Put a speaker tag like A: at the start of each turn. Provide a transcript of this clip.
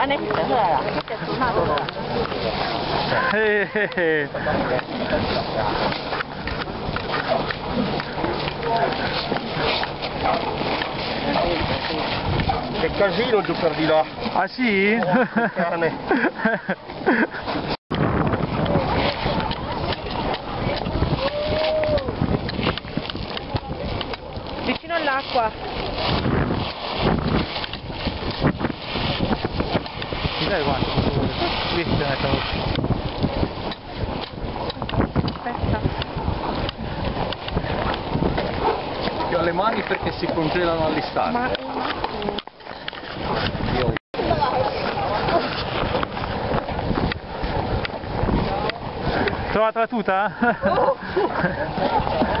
A: 安尼就出来了，这个马路了。
B: Eh, eh, eh.
C: Che casino giù per di là.
B: Ah sì?
C: cane.
A: Vicino all'acqua.
B: dai quanto? Qui se ne stavo.
A: Aspetta.
C: Io ho le mani perché si congelano all'istante.
A: Ma
C: Io
B: Trovata la tuta?